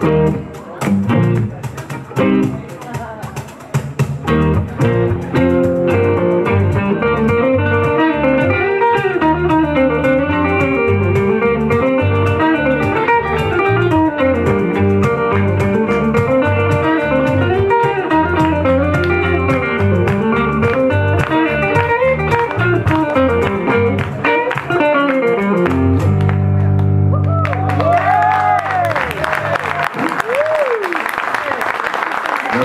Thank you.